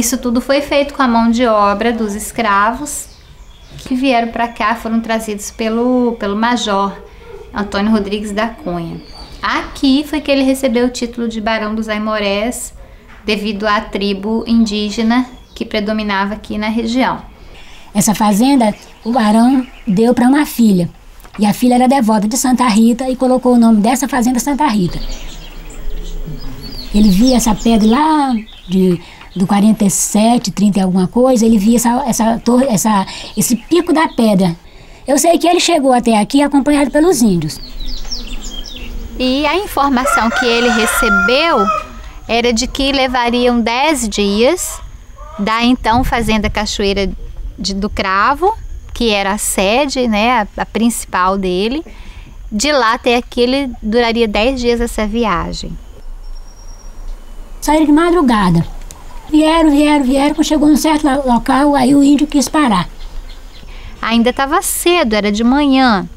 isso tudo foi feito com a mão de obra dos escravos que vieram para cá, foram trazidos pelo, pelo major Antônio Rodrigues da Cunha. Aqui foi que ele recebeu o título de Barão dos Aimorés, devido à tribo indígena que predominava aqui na região. Essa fazenda, o barão deu para uma filha. E a filha era devota de Santa Rita e colocou o nome dessa fazenda Santa Rita. Ele via essa pedra lá de, do 47, 30 e alguma coisa, ele via essa, essa, torre, essa, esse pico da pedra. Eu sei que ele chegou até aqui acompanhado pelos índios. E a informação que ele recebeu era de que levariam 10 dias da então Fazenda Cachoeira de, do Cravo, que era a sede, né, a, a principal dele. De lá até aqui ele duraria 10 dias essa viagem. Saíram de madrugada. Vieram, vieram, vieram. Quando chegou num certo local, aí o índio quis parar. Ainda estava cedo, era de manhã.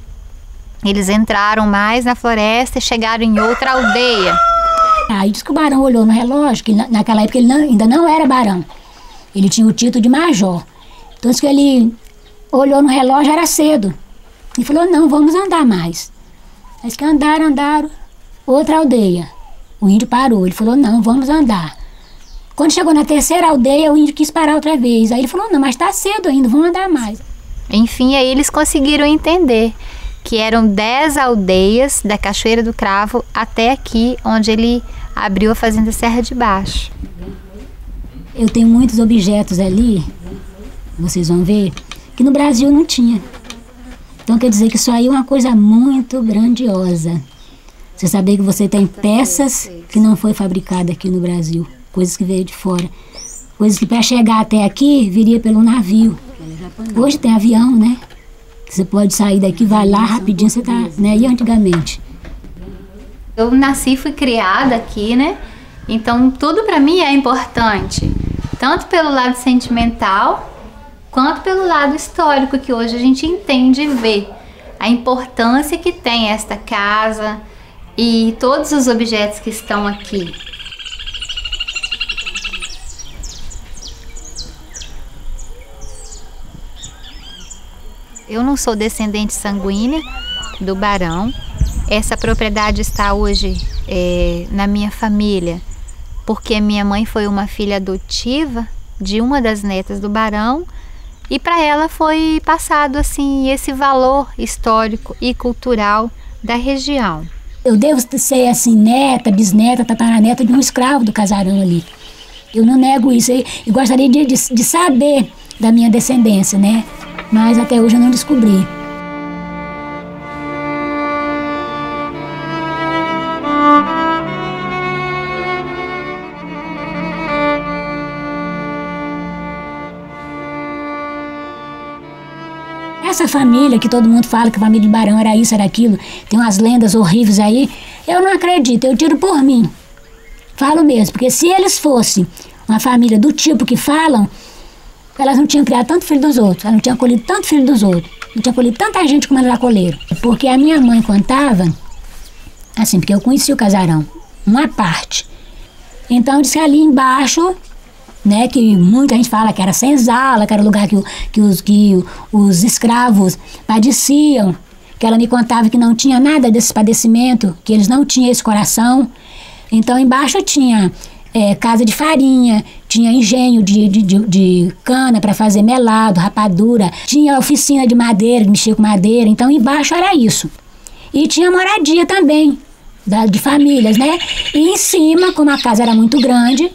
Eles entraram mais na floresta e chegaram em outra aldeia. Aí disse que o barão olhou no relógio, que naquela época ele não, ainda não era barão. Ele tinha o título de major. Então disse que ele olhou no relógio, era cedo. E falou, não, vamos andar mais. Mas que andaram, andaram. Outra aldeia. O índio parou. Ele falou: não, vamos andar. Quando chegou na terceira aldeia, o índio quis parar outra vez. Aí ele falou: não, mas está cedo ainda, vamos andar mais. Enfim, aí eles conseguiram entender que eram dez aldeias da Cachoeira do Cravo até aqui, onde ele abriu a Fazenda Serra de Baixo. Eu tenho muitos objetos ali, vocês vão ver, que no Brasil não tinha. Então quer dizer que isso aí é uma coisa muito grandiosa. Você saber que você tem peças que não foi fabricada aqui no Brasil, coisas que veio de fora. Coisas que para chegar até aqui viria pelo navio. Hoje tem avião, né? Você pode sair daqui, vai lá rapidinho, você tá, né? E antigamente? Eu nasci, fui criada aqui, né? Então tudo para mim é importante, tanto pelo lado sentimental quanto pelo lado histórico que hoje a gente entende e vê a importância que tem esta casa, e todos os objetos que estão aqui. Eu não sou descendente sanguínea do barão. Essa propriedade está hoje é, na minha família porque minha mãe foi uma filha adotiva de uma das netas do barão e para ela foi passado assim esse valor histórico e cultural da região. Eu devo ser assim, neta, bisneta, tataraneta de um escravo do casarão ali. Eu não nego isso e, e gostaria de, de, de saber da minha descendência, né? Mas até hoje eu não descobri. Família que todo mundo fala que a família de Barão era isso, era aquilo, tem umas lendas horríveis aí, eu não acredito, eu tiro por mim. Falo mesmo, porque se eles fossem uma família do tipo que falam, elas não tinham criado tanto filho dos outros, elas não tinham colhido tanto filho dos outros, não tinham colhido tanta gente como elas colheram. Porque a minha mãe contava, assim, porque eu conheci o casarão, uma parte. Então disse que ali embaixo né, que muita gente fala que era senzala, que era o lugar que, que, os, que os escravos padeciam, que ela me contava que não tinha nada desse padecimento, que eles não tinham esse coração. Então embaixo tinha é, casa de farinha, tinha engenho de, de, de, de cana para fazer melado, rapadura, tinha oficina de madeira, mexia com madeira, então embaixo era isso. E tinha moradia também, da, de famílias, né? E em cima, como a casa era muito grande,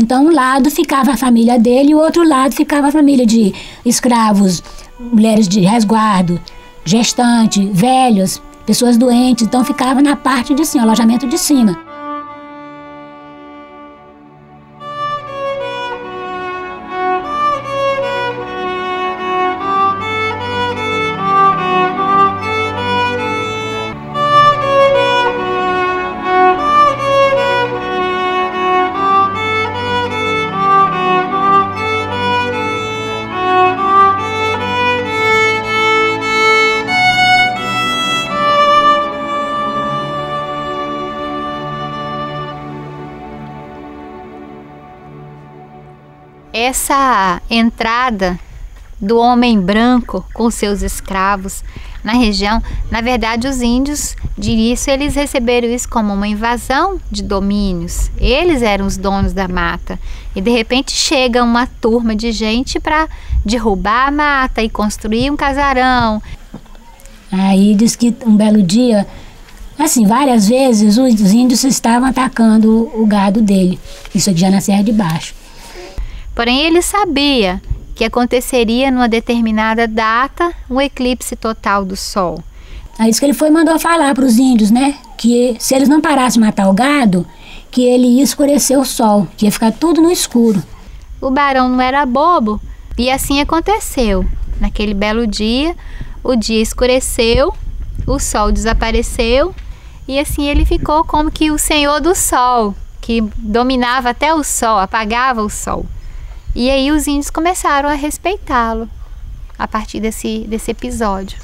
então, um lado ficava a família dele e o outro lado ficava a família de escravos, mulheres de resguardo, gestante, velhos, pessoas doentes. Então, ficava na parte de cima, alojamento de cima. Essa entrada do homem branco com seus escravos na região, na verdade, os índios, diria isso, eles receberam isso como uma invasão de domínios. Eles eram os donos da mata. E de repente chega uma turma de gente para derrubar a mata e construir um casarão. Aí diz que um belo dia, assim, várias vezes os índios estavam atacando o gado dele. Isso aqui já na Serra de Baixo. Porém, ele sabia que aconteceria numa determinada data um eclipse total do Sol. É isso que ele foi mandou falar para os índios, né? Que se eles não parassem de matar o gado, que ele ia escurecer o sol, que ia ficar tudo no escuro. O barão não era bobo e assim aconteceu. Naquele belo dia, o dia escureceu, o sol desapareceu e assim ele ficou como que o senhor do sol, que dominava até o sol, apagava o sol. E aí os índios começaram a respeitá-lo a partir desse, desse episódio.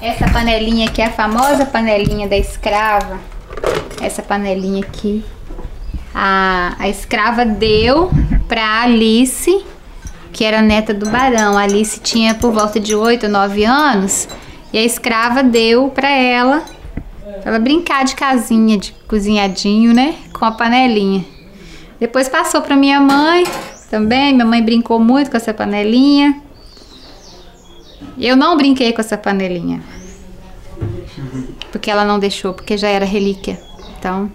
Essa panelinha aqui é a famosa panelinha da escrava. Essa panelinha aqui a, a escrava deu para Alice, que era neta do barão. A Alice tinha por volta de 8 ou 9 anos e a escrava deu para ela, pra ela brincar de casinha, de cozinhadinho, né, com a panelinha. Depois passou para minha mãe também. Minha mãe brincou muito com essa panelinha. Eu não brinquei com essa panelinha. Porque ela não deixou, porque já era relíquia. Então,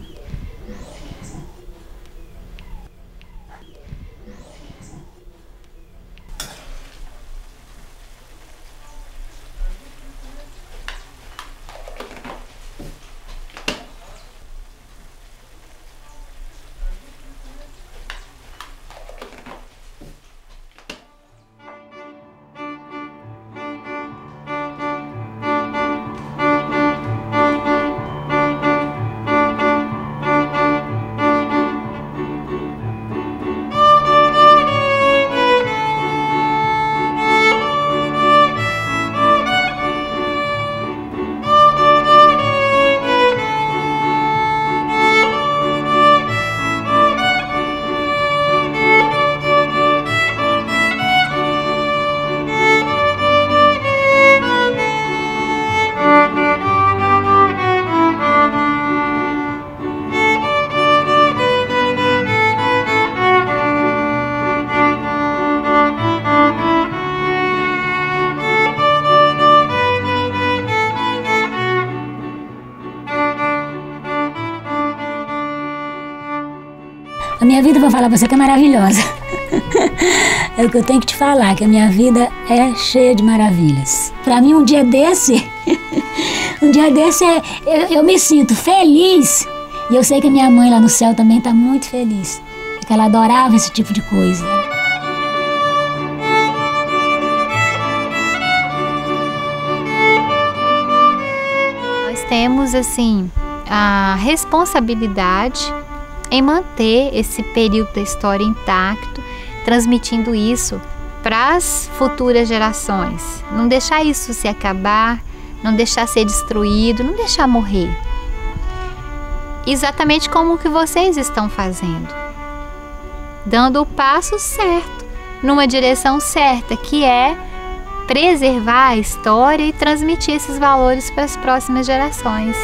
A minha vida, vou falar pra você que é maravilhosa. é o que eu tenho que te falar, que a minha vida é cheia de maravilhas. Para mim, um dia desse, um dia desse, é, eu, eu, me sinto feliz. E eu sei que a minha mãe lá no céu também está muito feliz. Porque ela adorava esse tipo de coisa. Nós temos, assim, a responsabilidade em manter esse período da história intacto, transmitindo isso para as futuras gerações. Não deixar isso se acabar, não deixar ser destruído, não deixar morrer. Exatamente como o que vocês estão fazendo. Dando o passo certo, numa direção certa, que é preservar a história e transmitir esses valores para as próximas gerações.